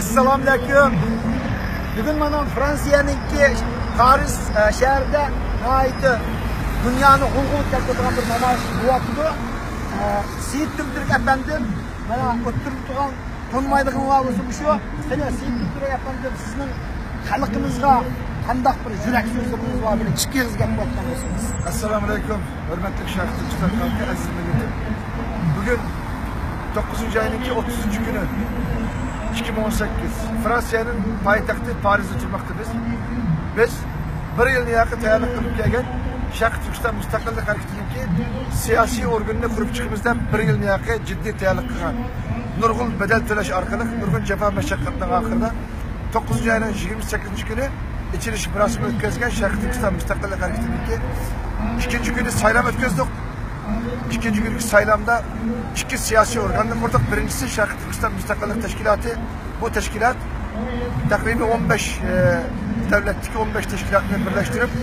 assalomu alaykum bugun mana fransiyaniki paris e, shahrida nihoyatda dunyoni g'ulg'ul keltirgan bir namoyish bo'lyapti E, seyit turdirk afandim mana o'tirib turgan tanımaydiganlar bo'lsa shu. Qani seyit turdirk afandim sizning xalqimizga qandaq bir yurak so'zlaringiz bor bir ikki gap qilayotgan bo'lsangiz assalomu alaykum hurmatli turkiston xalqi aziz millatim bugun to'qqizinchi oyninki o'ttizinchi kuni ikki ming o'n sakkiz fransiyaning poytaxti parijda turmoqda biz bir yilni yaqin tayyorlik qilib kelgan sharq turkiston mustaqillik harakatiniki siyosiy organini qurib chiqishimizdan bir yilni yaqin jiddiy tayyorlik qilgan. Nurg'un bedel to'lash orqali nurg'un jafo mashaqqatning oxirida to'qqizinchi oyning yigirma sakkizinchi kuni ichilish murosimi o'tkazgan sharq turkiston mustaqillik harakatiniki ikkinchi kuni saylov o'tkazdik ikkinchi kungi saylamda ikki siyosiy organni qurdik birinchisi sharq turkiston mustaqillik tashkiloti bu tashkilot takriban 15 e, davlatdagi 15 tashkilotni birlashtirib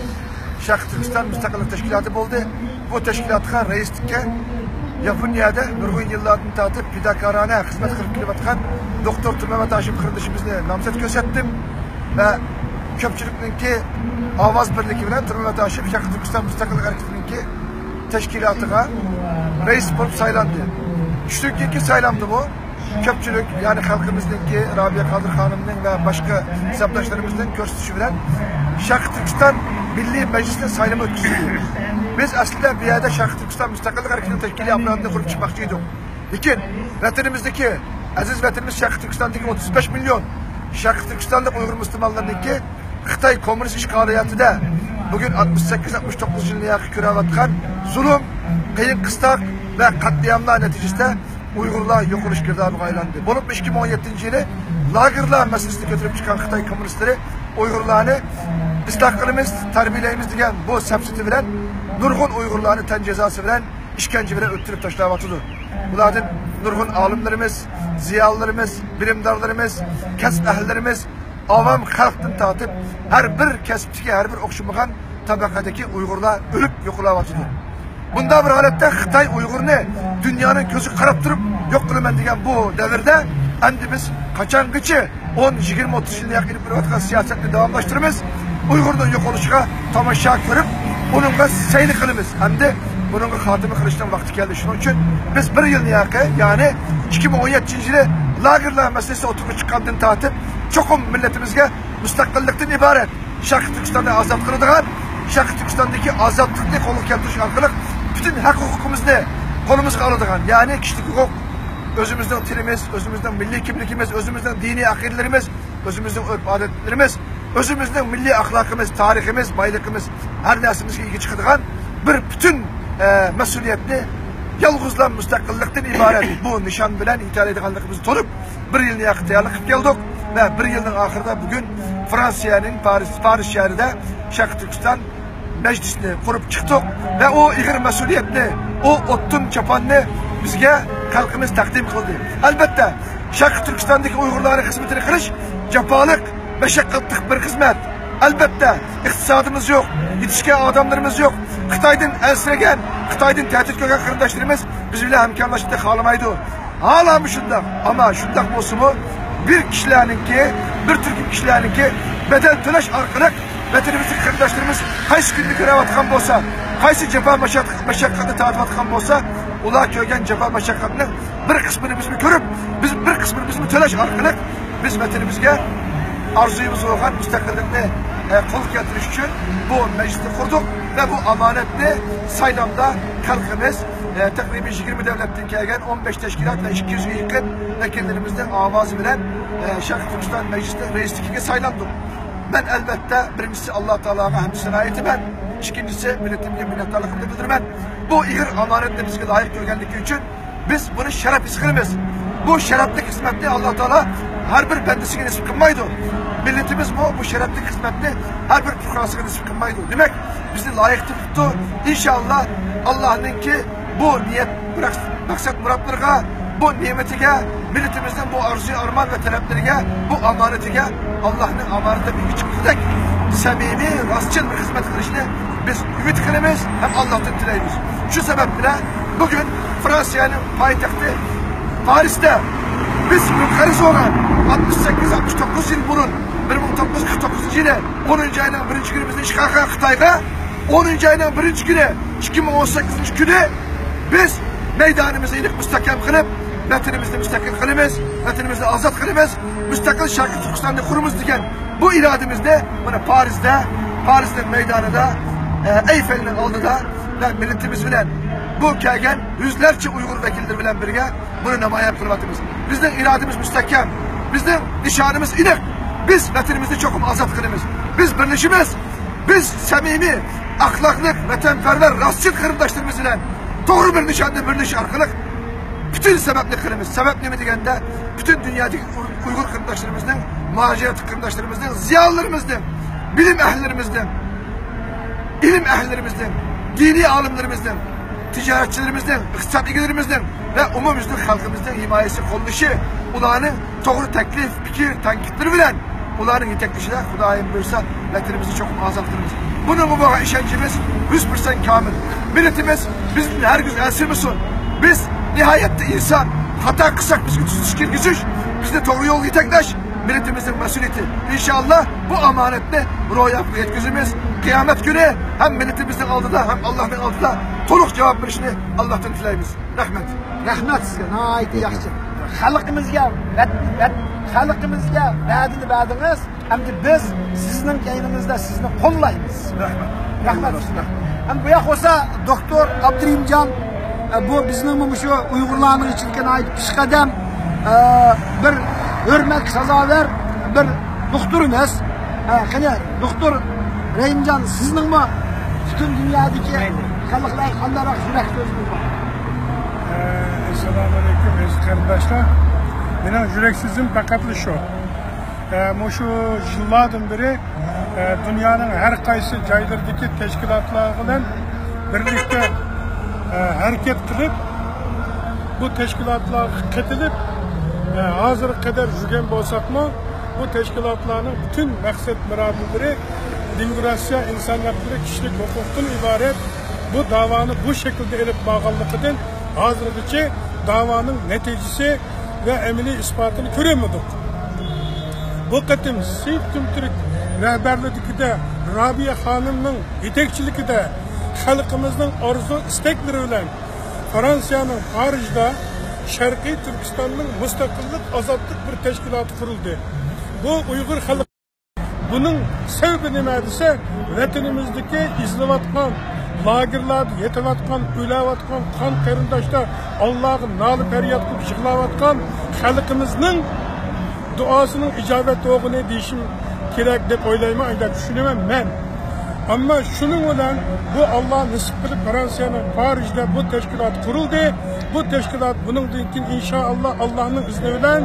sharq turkiston mustaqillik tashkiloti bo'ldi bu tashkilotga raislikka yaponiyada nurg'un yillardan tortib fidokorona xizmat qilib kelayotgan doktor tumamat hashim qarindishimizni nomzod ko'rsatdim va ko'pchilikninki ovoz birligi bilan tumamat hashim sharq turkiston mustaqillik harakatiniki tashkilotiga rais bo'lib saylandi tushlikki saylamdi bu. Ko'pchilik ya'ni xalqimizniki robiya qodir xonimning va boshqa hisobdoshlarimizning ko'rsatishi bilan sharq turkiston milliy majlisida saylama o'tkazildi biz aslida bu yerda sharq turkiston mustaqillik harakati tashkiliy apparatini qurib chiqmoqchi edik lekin vatanimizdagi aziz vatanimiz sharq turkistondagi o'ttiz besh million sharq turkistonlik uyg'ur musulmonlarniki xitoy kommunist ishg'oliyatida bugün 68-69 yılını yakı küravatkan zulüm, kıyın kıstak ve katliamlar neticesinde Uygurlar yok oluş girdabı aylandı. Bunun 2017 yılı lagerlar meselesini götürüp çıkan Xitay komünistleri Uygurlarını ıslah kılımız, diyen bu sepsiti bilen nurgun Uygurlarını ten cezası bilen işkence bilen öttürüp taşlavatıdır. Bunlardan nurgun alimlerimiz, ziyalılarımız, bilimdarlarımız, kesb ehillerimiz, avam halktan tatip her bir kesipteki her bir okşumagan tabakadaki Uygurlar ölüp yokulavatıdır. Bunda bir halette Xitay Uygur'unu dünyanın gözü karap durup yok kılımen diyen bu devirde endi biz kaçangıcı 10, 20, 30 yılına yakın bir vatkan siyasetini devamlaştırırız. Uygur'un yok oluşuna tamaşa kırıp bununla seyni kılımız. Hem de bunun hatimi kılıçtan vakti geldi. Şunun için biz bir yıl yakın yani 2017 yılı lagerler meselesi oturup çıkandığını tatip çokum milletimizge müstakillikten ibaret. Şarkı Türkistan'da azat kılıdığan, Şarkı Türkistan'daki azatlıklı kolluk yaptırış arkalık bütün hak hukukumuzu kolumuzga alıdığan. Yani kişilik hukuk, özümüzden tilimiz, özümüzden milli kimlikimiz, özümüzden dini akidelerimiz, özümüzden örf adetlerimiz, özümüzden milli ahlakımız, tarihimiz, baylıkımız, her nersimizge ilgi çıkıdığan bir bütün e, mesuliyetli yalgızlan müstakillikten ibaret bu nişan bilen ithal ediganligimizni to'lib bir yilni yaqin tayyorlik qilib keldik va bir yilning oxirida bugun fransiyaning paris paris shahrida sharq turkiston majlisini qurib chiqdik va u ig'ir mas'uliyatni u o'ttin choponni bizga xalqimiz taqdim qildi albatta sharq turkistondagi uyg'urlarni xizmatini qilish jafoliq mashaqqatli bir xizmat albatta iqtisodimiz yo'q yetishgan odamlarimiz yo'q xitoydan ansiragan xitoydan tahdid ko'rgan qarindoshlarimiz biz bilan hamkorlashishni xohlamaydi hala shundoq ammo shundoq bo'lsinmi bir kishilarniki bir turkum kishilarniki bedel to'lash orqali vatanimizdagi qarindoshlarimiz qaysi kunni ko'rayotgan bo'lsa qaysi jafo mashaqqatni tortayotgan bo'lsa ular ko'rgan jafo mashaqqatni bir qismini biz ko'rib biz bir qismini biz to'lash orqali biz vatanimizga arzuyumuz olan müstakillikni e, kol getiriş için bu meclisi kurduk ve bu amanetli saylamda halkımız e, takribi 20 devletten gelgen 15 teşkilat ve 200'e yakın vekillerimizden avazı bilen e, Şarkı Türkistan Meclisi'nde reislikine saylandım. Ben elbette birincisi Allah Teala'ya hamdisine ayeti ben. İkincisi milletimle minnettarlığımı bildirmen. Bu ihir amanetle bize layık görgenlik için biz bunu şeref iskilimiz. Bu şerefli hizmetli Allah Teala her bir bendisine nisip kılmaydı. Milletimiz bu, bu şerefli hizmetli her bir fukarasına nisip kılmaydı. Demek bizi layık tuttu. İnşallah Allah'ın ki bu niyet maksat muratlarına, bu nimetige, milletimizden bu arzu, arman ve taleplerine, bu amanetine Allah'ın amanete bir güç kıldık. Samimi, rastçıl bir hizmet kılışını biz ümit kılımız hem Allah'tan dileyimiz. Şu sebeple bugün Fransa'nın payitahtı Paris'te biz yukarı sonra 68-69 yıl burun 1949 yılı 10. ayının 1. günü biz işgalga Xitayga 10. ayının 1. günü 2018 günü biz meydanımızı ilik müstakem kılıp vatanimizni müstakil qilamiz vatanimizni ozod qilamiz mustaqil sharqiy turkistonni quramiz degan bu irodamizni mana parizda parizning maydonida e, eyfelning oldida va millatimiz bilan bu kelgan yuzlarcha uyg'ur vakillar bilan birga buni namoyon qilyapmiz bizning irodamiz mustahkam bizning nishonimiz aniq biz vatanimizni cho'qim ozod qilamiz biz birlashimiz biz samimiy axloqli vatanparvar rostchil qarindoshlarimiz bilan to'g'ri bir nishonda birlashish orqali bütün sebepli kırmızı. Sebep ne mi degende? Bütün dünyadaki Uygur kırdaşlarımızdan, muhacirat kırdaşlarımızdan, ziyalılarımızdan, bilim ehlilerimizden, ilim ehlilerimizden, dini alimlerimizden, ticaretçilerimizden, iktisat ilgilerimizden ve umumüzün halkımızdan himayesi kolluşı, ulanın doğru teklif, fikir, tenkitleri bilen uların yeteklişine Kudayım buyursa vatanımızı çok azaltırız. Bunun bu işencimiz 100% kamil. Milletimiz bizim her gün esir misin? Biz nihayette insan hata kısak biz güçsüz şükür güçüş. Biz de doğru yol yetekleş. Milletimizin mesuliyeti. İnşallah bu amanetle ro'yobga yetkazamiz. Kıyamet günü hem milletimizin aldıda hem Allah'ın aldıda to'liq cevap verishini Allohdan tilaymiz. Rahmat. rahmat sizga nihoyatda yaxshi xalqimizga xalqimizga va'dini berdingiz endi biz sizning keyningizda sizni qo'llaymiz Rahmat. rahmat endi bu yoq bo'lsa doktor abdurimjon e, bu bizning shu uyg'urlarning ichiga nihoyat peshqadam e, bir hurmat sazovar bir doktorimiz E, qani doktor rahimjon sizningmi butun dunyodagi xalqlar qandayroq yurak so'zingiz bor Ee, Esselamu Aleyküm aziz kardeşler. Benim yüreksizim fakat şu. Ee, bu şu yıllardan beri e, dünyanın her kaysı caylardaki teşkilatlarla birlikte e, hareket kılıp bu teşkilatlar katılıp e, hazır kadar jügen bolsak mı bu teşkilatların bütün maksat muradıları demokrasiya, insan hakları, kişilik hukuktan ibaret bu davanı bu şekilde elip bağlılıktan hazırlıkçı davanın neticesi ve emini ispatını göremedik. Bu katım Seyit Tümtürk rehberliğinde Rabia Hanım'ın yetekçilikinde halkımızın arzu istekleri ile Fransa'nın Paris'te Şarkı Türkistan'ın müstakillik azatlık bir teşkilatı kuruldu. Bu Uygur halkı bunun sebebi nima desa vatanimizdagi izlayotgan lagerlarda yetayotgan o'layotgan qon qarindoshlar allohga noli faryod qilib yig'layotgan xalqimizning duosining ijobat o'g'ini deyishim kerak deb o'ylayman agar tushunaman men ammo shuning bilan bu olloh nisib qilib fransiyani parijda bu tashkilot qurildi bu tashkilot buningdan keyin inshaalloh allohning izni bilan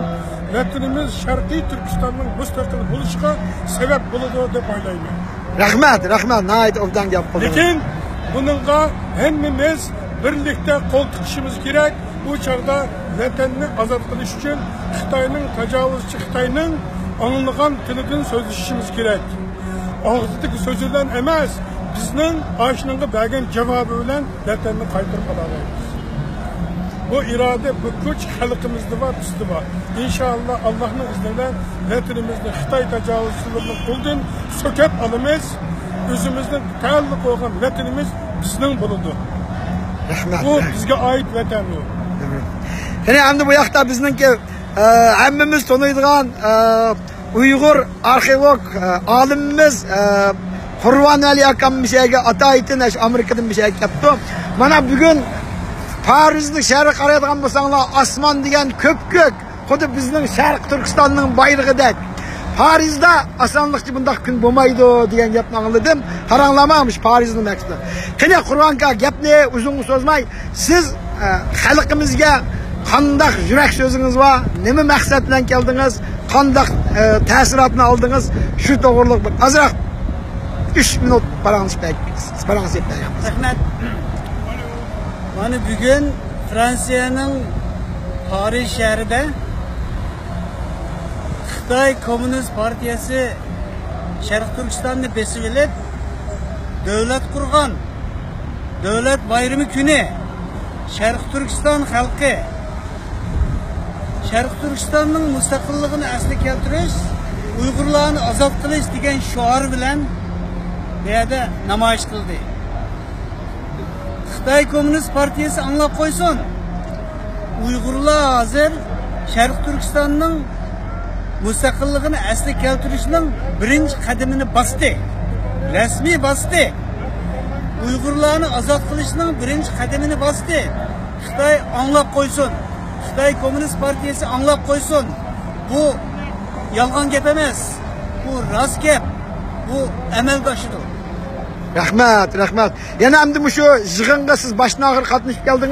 vatanimiz sharqiy turkistonning mustaqil bo'lishiga sabab bo'ladi deb o'ylayman rahmat rahmat. Nihoyat obdan gap qildingiz lekin buningga hammamiz birlikda qo'l tiqishimiz kerak bu chog'da vatanni ozod qilish uchun xitoyning tajovuzchi xitoyning anlagan tilidan so'zlashishimiz kerak og'zidagi so'zi bilan emas bizning oshnanga bergan javobi bilan vatanni qaytarib bu iroda bu kuch xalqimizda bor bizda bor inshaalloh allohning izni bilan vatanimizni xitoy tajovuzchilarining qo'lidan so'kab o'zimizni taalluq bo'lgan vatanimiz bizning bo'ladi rahmat bu bizga oid vatan bu Qani endi bu yoqda bizningki e, hammamiz taniydigan e, Uyg'ur arxeolog olimimiz e, Qurban Ali akam ataytin aş Amerikadan şey yaptı. Mana bugun Parisni sharq qaraydigan bo'lsanglar, osmon degan ko'p ko'k, xuddi bizning Sharq Turkistonning bayrog'idek. Parizda osonlikcha bundoq kun bo'lmaydi degan gapni angladim. Qaranglamamış Parizning maqsadi. Qani Qur'onga gapni uzun so'zmay, siz e, xalqimizga qandaq yurak so'zingiz bor? Nima maqsad bilan keldingiz? Qandaq e, ta'sirotni oldingiz? Shu to'g'riliq bir ozroq 3 minut parangiz parangiz aytmayapmiz. Rahmat. Mana bugun Fransiyaning Paris shahrida Xitoy Kommunist partiyasi Sharq Turkistonni besib olib davlat qurgan. Davlat bayrami kuni Sharq Turkiston xalqi Sharq Turkistonning mustaqilligini asli keltirish, Uyg'urlarni ozod qilish degan shior bilan bu yerda namoyish qildi. Xitoy Kommunist partiyasi anglab qo'ysin. Uyg'urlar hozir Sharq Turkistonning mustaqilligini asli keltirishning birinchi qadamini bosdi. Rasmiy bosdi. Uyg'urlarni ozod qilishning birinchi qadamini bosdi. Xitoy anglab qo'ysin. Xitoy Kommunist partiyasi anglab qo'ysin. Bu yolg'on gap emas. Bu rost gap. Bu amalga oshdi. Rahmat, rahmat. Yana endi shu yig'inga siz boshdan og'ir qatnashib keldingiz.